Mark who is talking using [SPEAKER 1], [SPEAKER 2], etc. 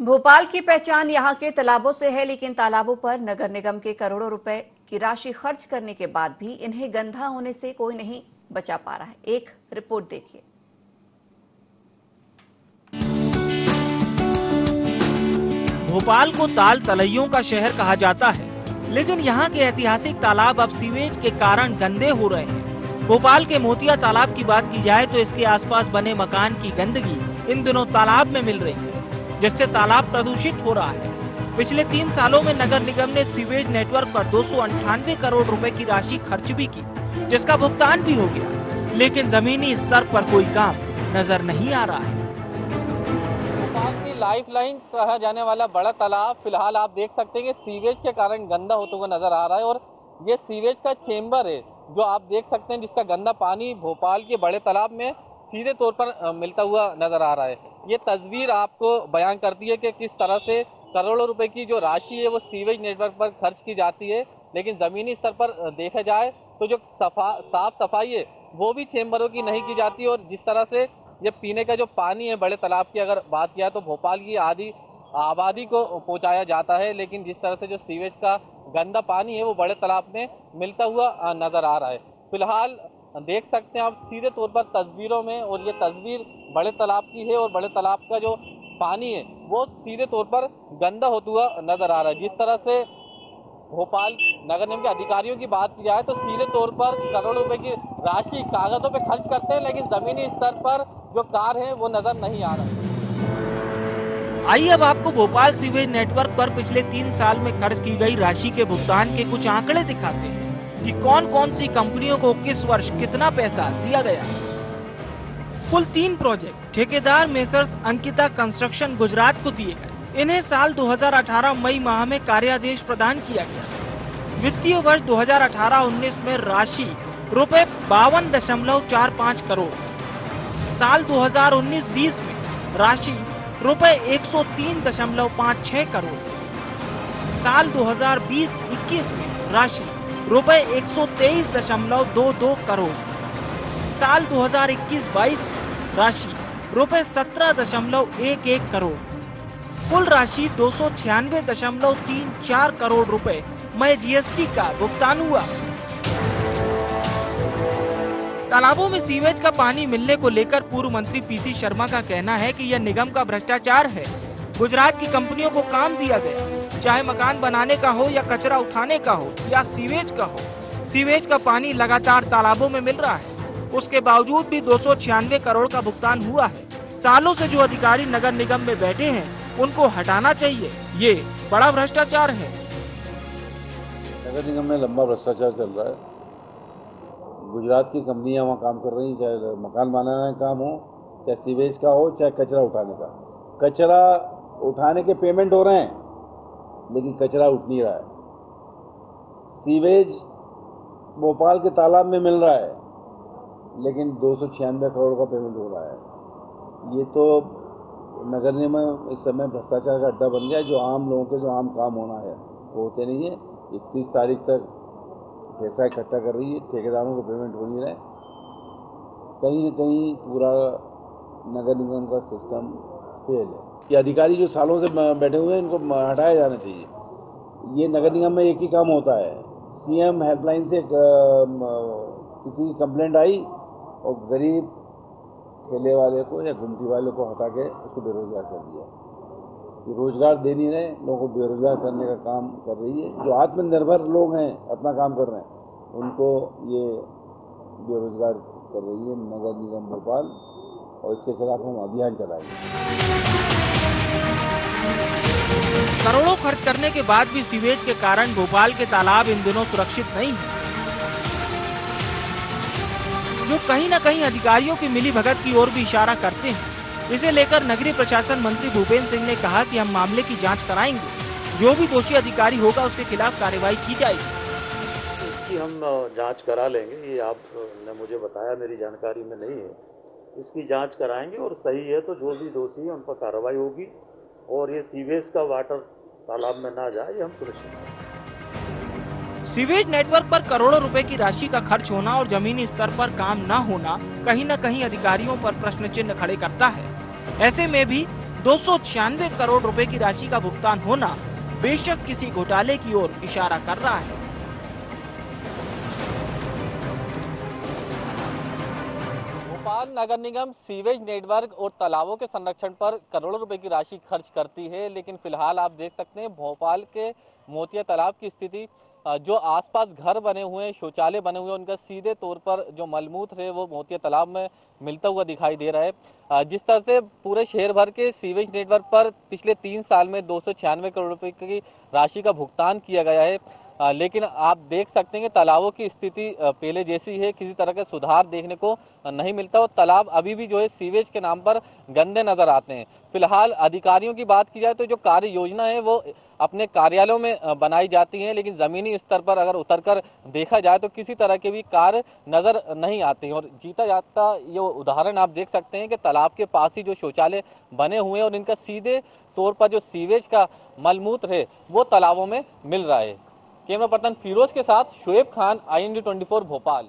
[SPEAKER 1] भोपाल की पहचान यहाँ के तालाबों से है, लेकिन तालाबों पर नगर निगम के करोड़ों रुपए की राशि खर्च करने के बाद भी इन्हें गंदा होने से कोई नहीं बचा पा रहा है। एक रिपोर्ट देखिए।
[SPEAKER 2] भोपाल को ताल तलैयों का शहर कहा जाता है, लेकिन यहाँ के ऐतिहासिक तालाब अब सीवेज के कारण गंदे हो रहे हैं। भोपाल के मोतिया तालाब की बात की जाए तो इसके आसपास बने मकान की गंदगी इन दिनों तालाब में मिल रही है। जिससे तालाब प्रदूषित हो रहा है। पिछले तीन सालों में नगर निगम ने सीवेज नेटवर्क पर दो करोड़ रुपए की राशि खर्च भी की, जिसका भुगतान भी हो गया। लेकिन जमीनी स्तर पर कोई काम नज़र नहीं आ रहा है।
[SPEAKER 3] भोपाल की लाइफ लाइन कहा जाने वाला बड़ा तालाब, फ़िलहाल आप देख सकते हैं कि सीवेज के कारण गंदा होता हुआ नज़र आ रहा है और ये सीवेज का चेम्बर है, जो आप देख सकते हैं जिसका गंदा पानी भोपाल के बड़े तालाब में सीधे तौर पर मिलता हुआ नज़र आ रहा है। ये तस्वीर आपको बयान करती है कि किस तरह से करोड़ों रुपए की जो राशि है वो सीवेज नेटवर्क पर खर्च की जाती है, लेकिन ज़मीनी स्तर पर देखा जाए तो जो सफ़ा, साफ़ सफ़ाई है, वो भी चेम्बरों की नहीं की जाती और जिस तरह से ये पीने का जो पानी है, बड़े तालाब की अगर बात किया तो भोपाल की आधी आबादी को पहुँचाया जाता है, लेकिन जिस तरह से जो सीवेज का गंदा पानी है वो बड़े तालाब में मिलता हुआ नज़र आ रहा है। फ़िलहाल देख सकते हैं आप, सीधे तौर पर तस्वीरों में और ये तस्वीर बड़े तालाब की है और बड़े तालाब का जो पानी है, वो सीधे तौर पर गंदा होता हुआ नज़र आ रहा है। जिस तरह से भोपाल नगर निगम के अधिकारियों की बात की जाए तो सीधे तौर पर करोड़ों रुपए की राशि कागजों पे खर्च करते हैं, लेकिन जमीनी स्तर पर जो कार है, वो नज़र नहीं आ रहा।
[SPEAKER 2] आइए अब आपको भोपाल सीवेज नेटवर्क पर पिछले तीन साल में खर्च की गई राशि के भुगतान के कुछ आंकड़े दिखाते हैं कि कौन कौन सी कंपनियों को किस वर्ष कितना पैसा दिया गया कुल तीन प्रोजेक्ट ठेकेदार, मेसर्स, अंकिता कंस्ट्रक्शन गुजरात को दिए गए। इन्हें साल 2018 मई माह में कार्यादेश प्रदान किया गया। वित्तीय वर्ष 2018-19 में राशि रुपए बावन दशमलव चार पाँच करोड़। साल 2019-20 में राशि रुपए 103.56 करोड़। साल 2020-21 में राशि रुपए 123.22 करोड़। साल 2021-22 में राशि, रुपए 17.11 करोड़। कुल राशि दो सौ छियानवे दशमलव तीन चार करोड़ रुपए। में जीएसटी का भुगतान हुआ। तालाबों में सीवेज का पानी मिलने को लेकर पूर्व मंत्री पीसी शर्मा का कहना है कि यह निगम का भ्रष्टाचार है। गुजरात की कंपनियों को काम दिया गया। चाहे मकान बनाने का हो या कचरा उठाने का हो या सीवेज का हो, सीवेज का पानी लगातार तालाबों में मिल रहा है। उसके बावजूद भी दो सौ छियानवे करोड़ का भुगतान हुआ है। सालों से जो अधिकारी नगर निगम में बैठे हैं, उनको हटाना चाहिए। ये बड़ा भ्रष्टाचार है।
[SPEAKER 4] नगर निगम में लंबा भ्रष्टाचार चल रहा है। गुजरात की कंपनियाँ वहाँ काम कर रही चाहे मकान बनाने का काम हो, चाहे सीवेज का हो, चाहे कचरा उठाने का। कचरा उठाने के पेमेंट हो रहे हैं, लेकिन कचरा उठ नहीं रहा है। सीवेज भोपाल के तालाब में मिल रहा है। लेकिन दो सौ छियानवे करोड़ का पेमेंट हो रहा है। ये तो नगर निगम इस समय भ्रष्टाचार का अड्डा बन गया जो आम लोगों के, जो आम काम होना है, वो होते नहीं है। इकतीस तारीख तक पैसा इकट्ठा कर रही है, ठेकेदारों को पेमेंट हो नहीं रहा है। कहीं ना कहीं पूरा नगर निगम का सिस्टम फेल है। ये अधिकारी जो सालों से बैठे हुए हैं, इनको हटाया जाना चाहिए। ये नगर निगम में एक ही काम होता है। सीएम हेल्पलाइन से किसी की कंप्लेंट आई और गरीब ठेले वाले को या घुमटी वाले को हटा के उसको बेरोजगार कर दिया। ये रोज़गार दे नहीं रहे, लोगों को बेरोजगार करने का काम कर रही है। जो आत्मनिर्भर लोग हैं, अपना काम कर रहे हैं, उनको ये बेरोजगार कर रही है नगर निगम भोपाल और इसके खिलाफ हम अभियान चलाएँगे।
[SPEAKER 2] करोड़ों खर्च करने के बाद भी सीवेज के कारण भोपाल के तालाब इन दिनों सुरक्षित नहीं है। जो कहीं न कहीं अधिकारियों की मिली भगत की ओर भी इशारा करते हैं। इसे लेकर नगरीय प्रशासन मंत्री भूपेन्द्र सिंह ने कहा कि हम मामले की जाँच कराएँगे। जो भी दोषी अधिकारी होगा, उसके खिलाफ कार्रवाई की जाएगी।
[SPEAKER 5] इसकी हम जाँच करा लेंगे। ये आपने मुझे बताया, मेरी जानकारी में नहीं है। इसकी जाँच कराएँगे और सही है तो जो भी दोषी है, उन पर कार्रवाई होगी। और ये सीवेज का वाटर तालाब में ना जाए, ये हम सुनिश्चित करेंगे।
[SPEAKER 2] सीवेज नेटवर्क पर करोड़ों रुपए की राशि का खर्च होना और जमीनी स्तर पर काम न होना कहीं न कहीं अधिकारियों पर प्रश्न चिन्ह खड़े करता है। ऐसे में भी दो सौ छियानवे करोड़ रुपए की राशि का भुगतान होना बेशक किसी घोटाले की ओर इशारा कर रहा है।
[SPEAKER 3] भोपाल नगर निगम सीवेज नेटवर्क और तालाबों के संरक्षण पर करोड़ों रुपए की राशि खर्च करती है, लेकिन फ़िलहाल आप देख सकते हैं भोपाल के मोतिया तालाब की स्थिति जो आसपास घर बने हुए हैं, शौचालय बने हुए हैं, उनका सीधे तौर पर जो मलमूत है, वो मोतिया तालाब में मिलता हुआ दिखाई दे रहा है। जिस तरह से पूरे शहर भर के सीवेज नेटवर्क पर पिछले तीन साल में दो सौ छियानवे करोड़ रुपए की राशि का भुगतान किया गया है। लेकिन आप देख सकते हैं कि तालाबों की स्थिति पहले जैसी है, किसी तरह का सुधार देखने को नहीं मिलता और तालाब अभी भी जो है सीवेज के नाम पर गंदे नज़र आते हैं। फ़िलहाल अधिकारियों की बात की जाए तो जो कार्य योजना है वो अपने कार्यालयों में बनाई जाती है, लेकिन जमीनी स्तर पर अगर उतरकर देखा जाए तो किसी तरह के भी कार्य नज़र नहीं आते हैं। और जीता जाता ये उदाहरण आप देख सकते हैं कि तालाब के पास ही जो शौचालय बने हुए हैं और इनका सीधे तौर पर जो सीवेज का मलमूत्र है वो तालाबों में मिल रहा है। कैमरा पर्सन फिरोज के साथ शुएब खान आई एन भोपाल।